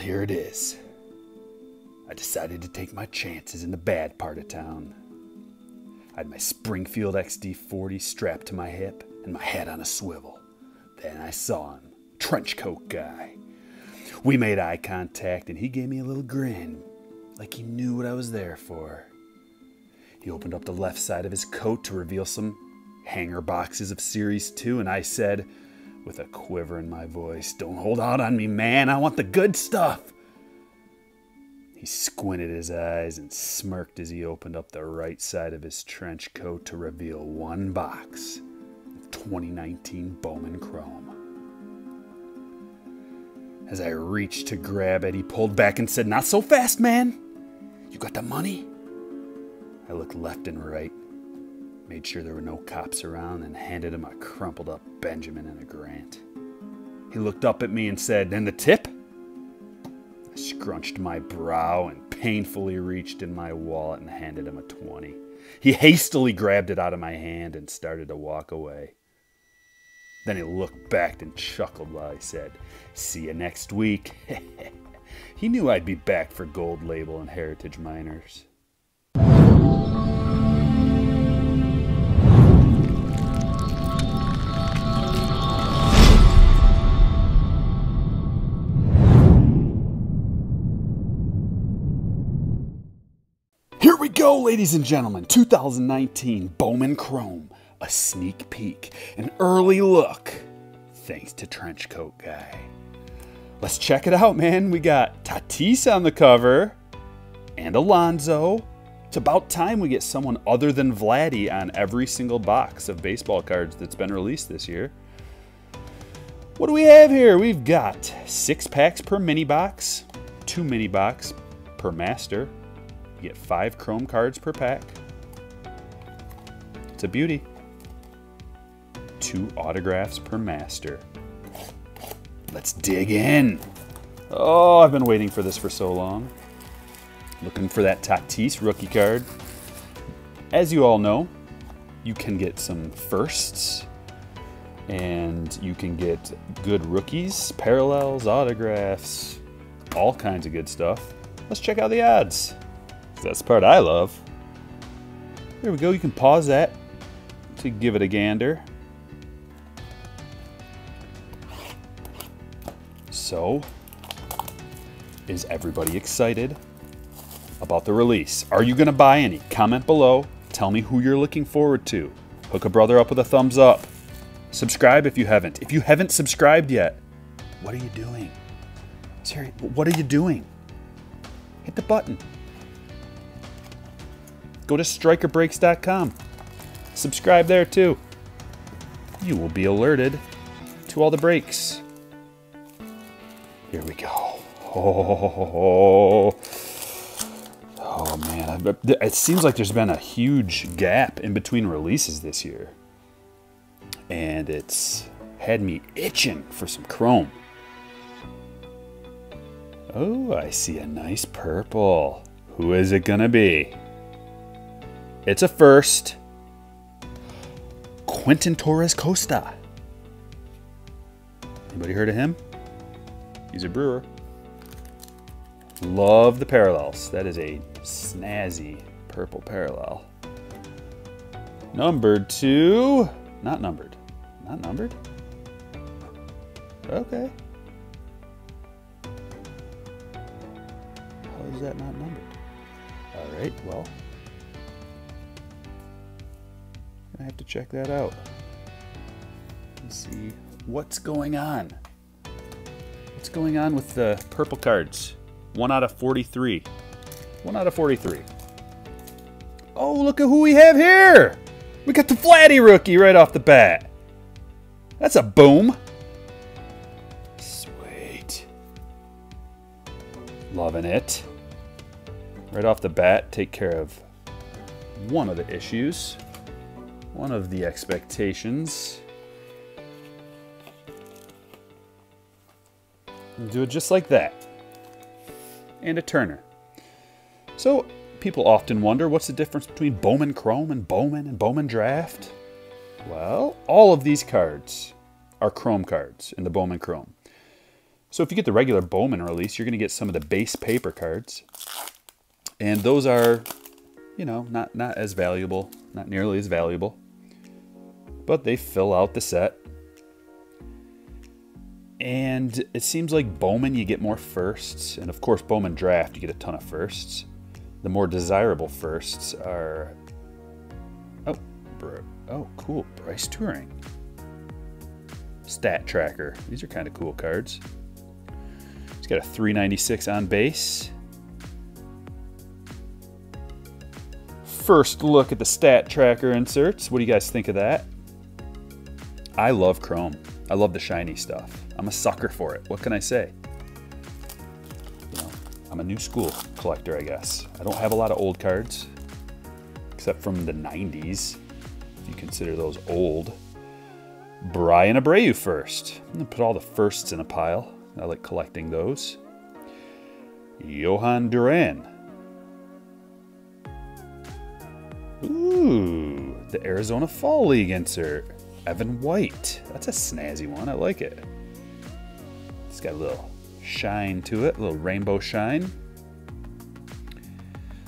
here it is. I decided to take my chances in the bad part of town. I had my Springfield XD40 strapped to my hip and my head on a swivel. Then I saw him, trench coat guy. We made eye contact and he gave me a little grin, like he knew what I was there for. He opened up the left side of his coat to reveal some hanger boxes of Series 2, and I said, with a quiver in my voice, Don't hold out on me, man. I want the good stuff. He squinted his eyes and smirked as he opened up the right side of his trench coat to reveal one box of 2019 Bowman Chrome. As I reached to grab it, he pulled back and said, Not so fast, man. You got the money? I looked left and right, made sure there were no cops around, and handed him a crumpled up Benjamin and a Grant. He looked up at me and said, And the tip? I scrunched my brow and painfully reached in my wallet and handed him a 20. He hastily grabbed it out of my hand and started to walk away. Then he looked back and chuckled while he said, See you next week. he knew I'd be back for Gold Label and Heritage Minors. Ladies and gentlemen. 2019 Bowman Chrome. A sneak peek, an early look, thanks to Trenchcoat Guy. Let's check it out, man. We got Tatis on the cover and Alonso. It's about time we get someone other than Vladdy on every single box of baseball cards that's been released this year. What do we have here? We've got six packs per mini box, two mini box per master, you get five chrome cards per pack. It's a beauty. Two autographs per master. Let's dig in. Oh, I've been waiting for this for so long. Looking for that Tatis rookie card. As you all know, you can get some firsts and you can get good rookies, parallels, autographs, all kinds of good stuff. Let's check out the odds. That's the part I love. There we go. You can pause that to give it a gander. So, is everybody excited about the release? Are you going to buy any? Comment below. Tell me who you're looking forward to. Hook a brother up with a thumbs up. Subscribe if you haven't. If you haven't subscribed yet, what are you doing? Seriously, what are you doing? Hit the button go to strykerbreaks.com. Subscribe there too. You will be alerted to all the breaks. Here we go. Oh, oh man. It seems like there's been a huge gap in between releases this year. And it's had me itching for some chrome. Oh, I see a nice purple. Who is it gonna be? It's a first. Quentin Torres Costa. Anybody heard of him? He's a brewer. Love the parallels. That is a snazzy purple parallel. Numbered two. Not numbered. Not numbered? Okay. How is that not numbered? All right, well, I have to check that out and see what's going on. What's going on with the purple cards? One out of 43. One out of 43. Oh, look at who we have here. We got the Vladdy rookie right off the bat. That's a boom. Sweet. Loving it. Right off the bat, take care of one of the issues one of the expectations. do it just like that. And a Turner. So, people often wonder what's the difference between Bowman Chrome and Bowman and Bowman Draft? Well, all of these cards are Chrome cards in the Bowman Chrome. So if you get the regular Bowman release, you're going to get some of the base paper cards. And those are, you know, not, not as valuable, not nearly as valuable. But they fill out the set. And it seems like Bowman, you get more firsts. And of course, Bowman Draft, you get a ton of firsts. The more desirable firsts are. Oh, oh, cool. Brice Turang. Stat Tracker. These are kind of cool cards. He's got a 396 on base. First look at the Stat Tracker inserts. What do you guys think of that? I love Chrome. I love the shiny stuff. I'm a sucker for it. What can I say? You know, I'm a new school collector, I guess. I don't have a lot of old cards, except from the 90s, if you consider those old. Bryan Abreu first. I'm to put all the firsts in a pile. I like collecting those. Jhoan Duran. Ooh, the Arizona Fall League insert. Evan White. That's a snazzy one. I like it. It's got a little shine to it, a little rainbow shine.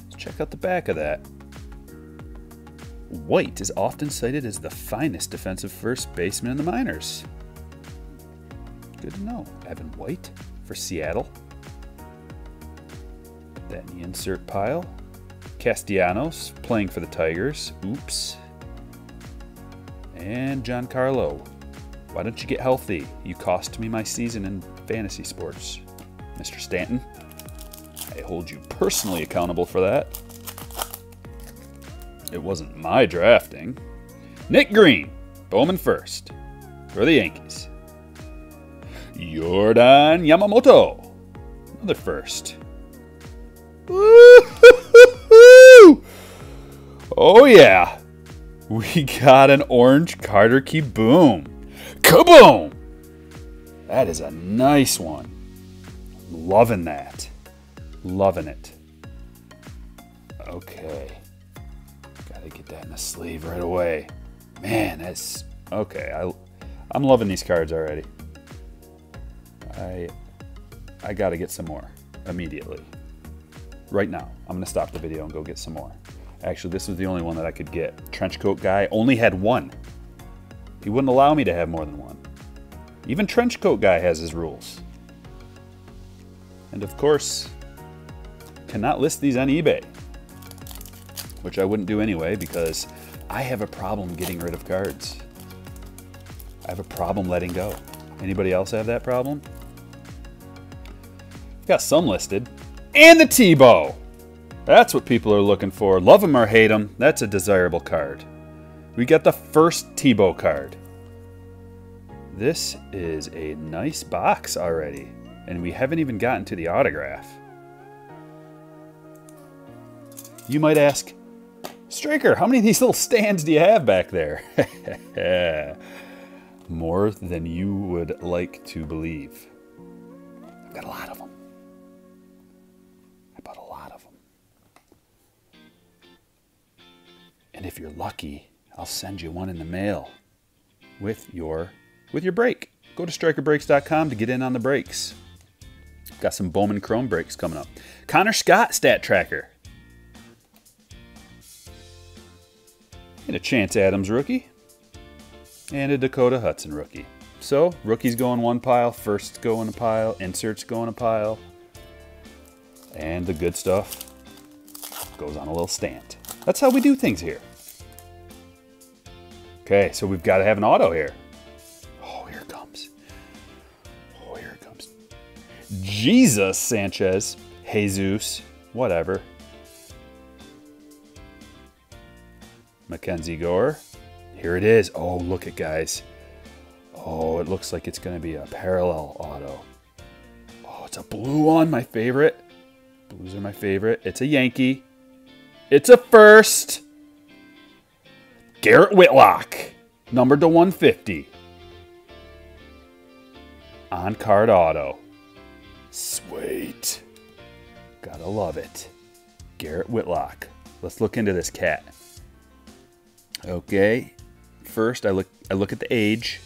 Let's check out the back of that. White is often cited as the finest defensive first baseman in the minors. Good to know. Evan White for Seattle. That in the insert pile. Castellanos playing for the Tigers. Oops. And Giancarlo. Why don't you get healthy? You cost me my season in fantasy sports. Mr. Stanton, I hold you personally accountable for that. It wasn't my drafting. Nick Green, Bowman first for the Yankees. Jordan Yamamoto, another first. Oh yeah, we got an orange Carter Kieboom. Kaboom! That is a nice one. Loving that. Loving it. Okay. Gotta get that in the sleeve right away. Man, that's okay. I, I'm loving these cards already. I, I gotta get some more immediately. Right now, I'm gonna stop the video and go get some more. Actually, this was the only one that I could get. Trenchcoat guy only had one. He wouldn't allow me to have more than one. Even Trenchcoat guy has his rules. And of course, cannot list these on eBay. Which I wouldn't do anyway because I have a problem getting rid of cards. I have a problem letting go. Anybody else have that problem? Got some listed. And the Tebow! That's what people are looking for. Love him or hate him, that's a desirable card. We got the first Tebow card. This is a nice box already, and we haven't even gotten to the autograph. You might ask, Stryker, how many of these little stands do you have back there? More than you would like to believe. I've got a lot of them. And if you're lucky, I'll send you one in the mail with your with your break. Go to strykerbreaks.com to get in on the breaks. Got some Bowman Chrome breaks coming up. Connor Scott stat tracker. And a Chance Adams rookie. And a Dakota Hudson rookie. So, rookies go in one pile, firsts go in a pile, inserts go in a pile. And the good stuff goes on a little stand. That's how we do things here. Okay, so we've got to have an auto here. Oh, here it comes. Oh, here it comes. Jesus Sanchez. Jesus. Whatever. Mackenzie Gore. Here it is. Oh, look at guys. Oh, it looks like it's going to be a parallel auto. Oh, it's a blue one, my favorite. Blues are my favorite. It's a Yankee. It's a first. Garrett Whitlock, number to 150. On card auto. Sweet. Gotta love it. Garrett Whitlock. Let's look into this cat. Okay. First, I look I look at the age.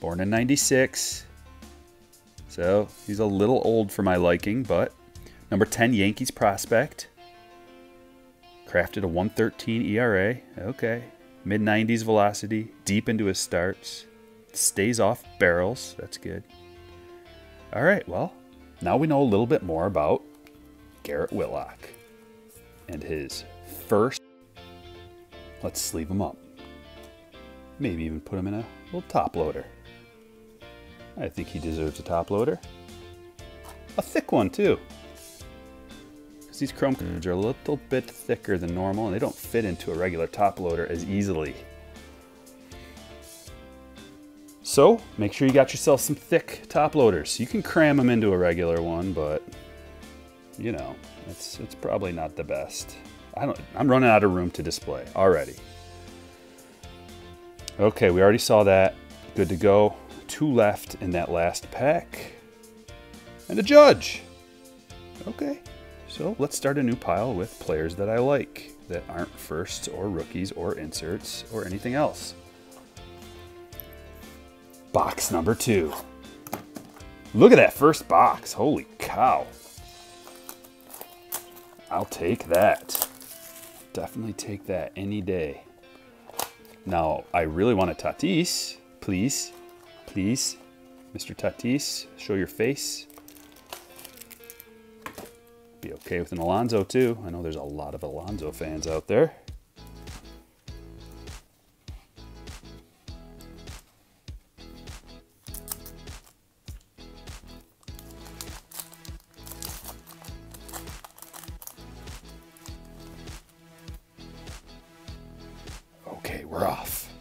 Born in 96. So he's a little old for my liking, but number 10 Yankees prospect. Crafted a 113 ERA. Okay. Mid 90s velocity, deep into his starts. Stays off barrels. That's good. All right, well, now we know a little bit more about Garrett Whitlock and his first. Let's sleeve him up. Maybe even put him in a little top loader. I think he deserves a top loader. A thick one, too. Because these chrome are a little bit thicker than normal and they don't fit into a regular top loader as easily. So make sure you got yourself some thick top loaders. You can cram them into a regular one, but you know, it's, it's probably not the best. I don't, I'm running out of room to display already. Okay, we already saw that. Good to go. Two left in that last pack. And a judge. Okay, so let's start a new pile with players that I like that aren't firsts or rookies or inserts or anything else. Box number two. Look at that first box. Holy cow. I'll take that. Definitely take that any day. Now, I really want a Tatis. Please, please, Mr. Tatis, show your face. Be okay with an Alonso too. I know there's a lot of Alonso fans out there. Okay, we're off.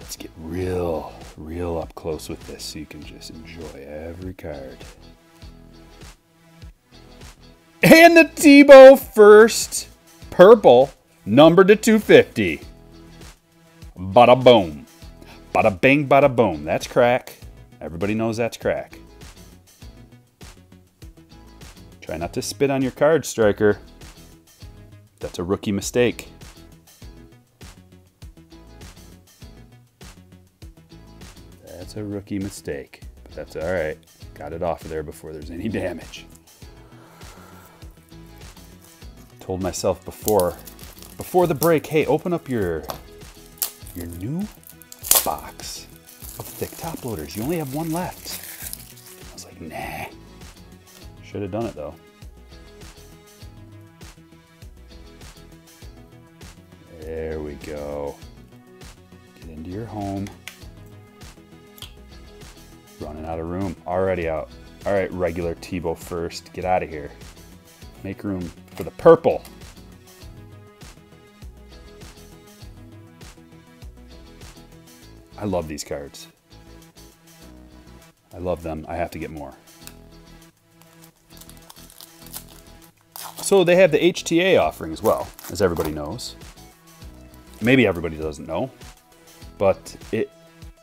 Let's get real, real up close with this so you can just enjoy every card. And the Tebow first purple, number to 250. Bada boom. Bada bing, bada boom. That's crack. Everybody knows that's crack. Try not to spit on your card, Stryker. That's a rookie mistake. That's a rookie mistake, but that's all right. Got it off of there before there's any damage. Told myself before, before the break, hey, open up your your new box of thick top loaders. You only have one left. I was like, nah. Should have done it though. There we go. Get into your home. Running out of room. Already out. All right, regular Tebow first. Get out of here. Make room for the purple. I love these cards. I love them. I have to get more. So they have the HTA offering as well, as everybody knows. Maybe everybody doesn't know, but it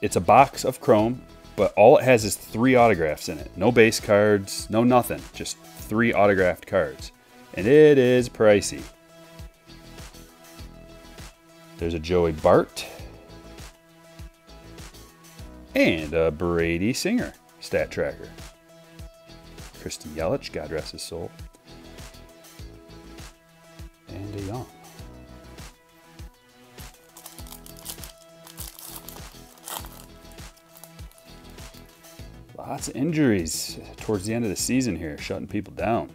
it's a box of Chrome, but all it has is three autographs in it. No base cards, no nothing, just three autographed cards. And it is pricey. There's a Joey Bart and a Brady Singer stat tracker. Christian Yelich, God rest his soul. And a Young. Lots of injuries towards the end of the season here, shutting people down.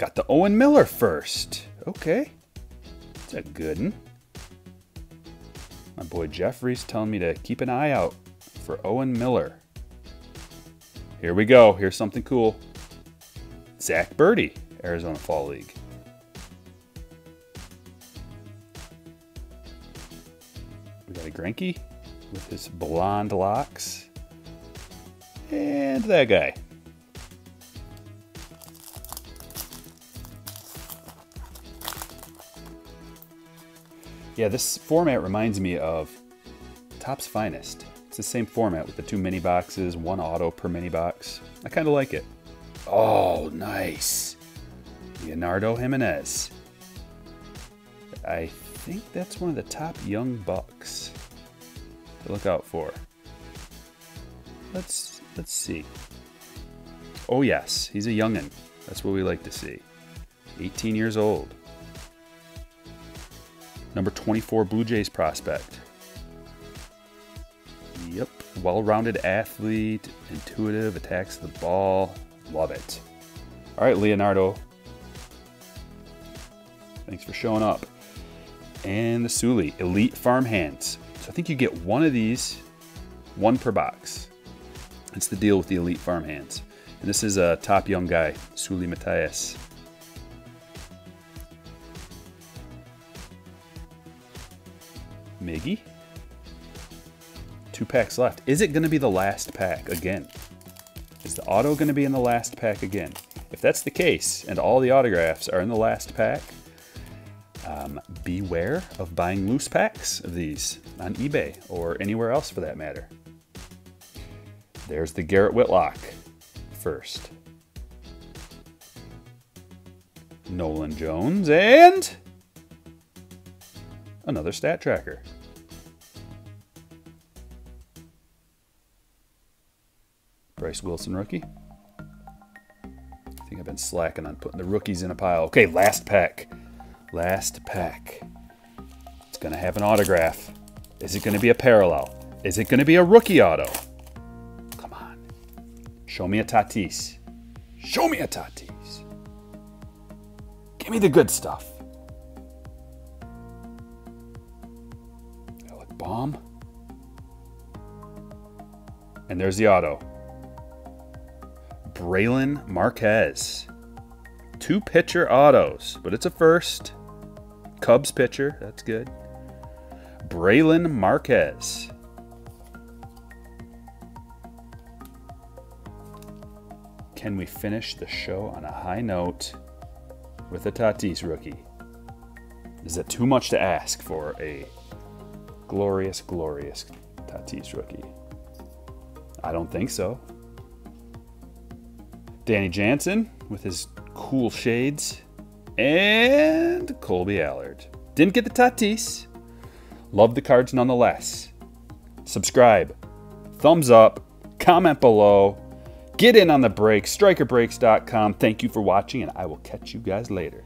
Got the Owen Miller first. Okay. It's a good one. My boy Jeffrey's telling me to keep an eye out for Owen Miller. Here we go. Here's something cool. Zack Burdi, Arizona Fall League. We got a Greinke with his blonde locks. And that guy. Yeah, this format reminds me of Topps Finest. It's the same format with the two mini boxes, one auto per mini box. I kind of like it. Oh, nice. Leonardo Jimenez. I think that's one of the top young bucks to look out for. let's let's see. Oh yes, he's a youngin. That's what we like to see. 18 years old. Number 24 Blue Jays prospect. Yep, well-rounded athlete, intuitive, attacks the ball. Love it. All right, Leonardo. Thanks for showing up. And the Seuly Elite Farm Hands. So I think you get one of these, one per box. That's the deal with the Elite Farm Hands. And this is a top young guy, Seuly Matias. Miggy. Two packs left. Is it going to be the last pack again? Is the auto going to be in the last pack again? If that's the case, and all the autographs are in the last pack, um, beware of buying loose packs of these on eBay or anywhere else for that matter. There's the Garrett Whitlock first. Nolan Jones and another stat tracker. Bryse Wilson rookie. I think I've been slacking on putting the rookies in a pile. Okay, last pack. Last pack. It's going to have an autograph. Is it going to be a parallel? Is it going to be a rookie auto? Come on. Show me a Tatis. Show me a Tatis. Give me the good stuff. And there's the auto. Brailyn Marquez. Two pitcher autos, but it's a first. Cubs pitcher, that's good. Brailyn Marquez. Can we finish the show on a high note with a Tatis rookie? Is that too much to ask for a glorious, glorious Tatis rookie? I don't think so. Danny Jansen with his cool shades, and Kolby Allard. Didn't get the Tatis. Love the cards nonetheless. Subscribe, thumbs up, comment below, get in on the break, strykerbreaks.com. Thank you for watching, and I will catch you guys later.